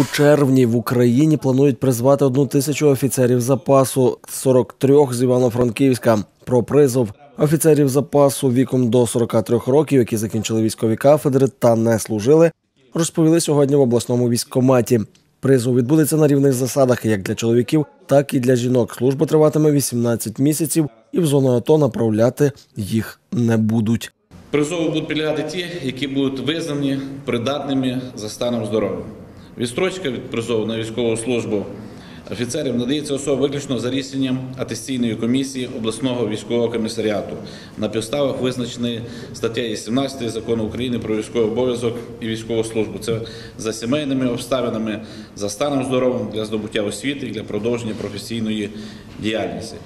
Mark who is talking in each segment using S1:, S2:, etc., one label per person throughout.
S1: У червні в Україні планують призвати одну тисячу офіцерів запасу, 43 з Івано-Франківська. Про призов офіцерів запасу віком до 43 років, які закінчили військові кафедри та не служили, розповіли сьогодні в обласному військкоматі. Призов відбудеться на рівних засадах як для чоловіків, так і для жінок. Служба триватиме 18 місяців, і в зону АТО направляти їх не будуть.
S2: Призову будуть підлягати ті, які будуть визнані придатними за станом здоров'я. Відстрочка від призову на військову службу офіцерів надається особа виключно за рішенням атестаційної комісії обласного військового комісаріату на підставах, визначеної статтею 17 закону України про військовий обов'язок і військову службу. Це за сімейними обставинами, за станом здоров'я для здобуття освіти і для продовження професійної діяльності.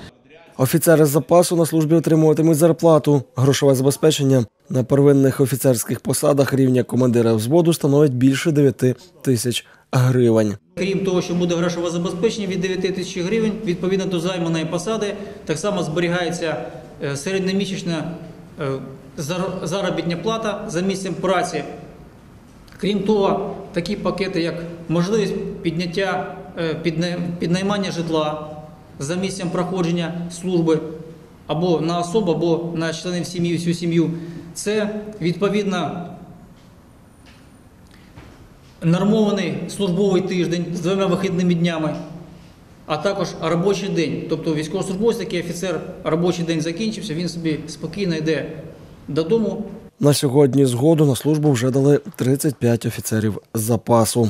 S1: Офіцери запасу на службі отримуватимуть зарплату. Грошове забезпечення на первинних офіцерських посадах рівня командира взводу становить більше 9 тисяч гривень.
S3: Крім того, що буде грошове забезпечення від 9 тисяч гривень, відповідно до займаної посади, так само зберігається е, середньомісячна е, заробітня плата за місцем праці. Крім того, такі пакети, як можливість підняття е, піднаймання житла за місцем проходження служби або на особу, або на членів сім'ї, всю сім'ю, це відповідно нормований службовий тиждень з двома вихідними днями, а також робочий день. Тобто військовослужбовець, який офіцер, робочий день закінчився, він собі спокійно йде додому,
S1: На сьогодні згоду на службу вже дали 35 офіцерів запасу.